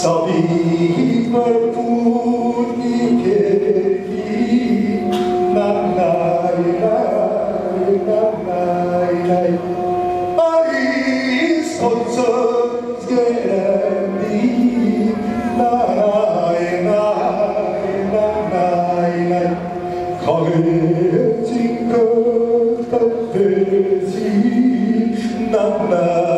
sabihber puni keki nam nai nai nam nai nai paris konser gerendi nai nai nam nai nai kagezi kagezi nam nai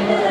Amen.